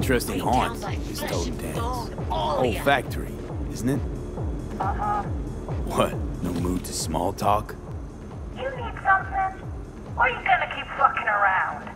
Interesting haunt, this Totentanz. Old factory, isn't it? Uh-huh. What, no mood to small talk? You need something? Or you gonna keep fucking around?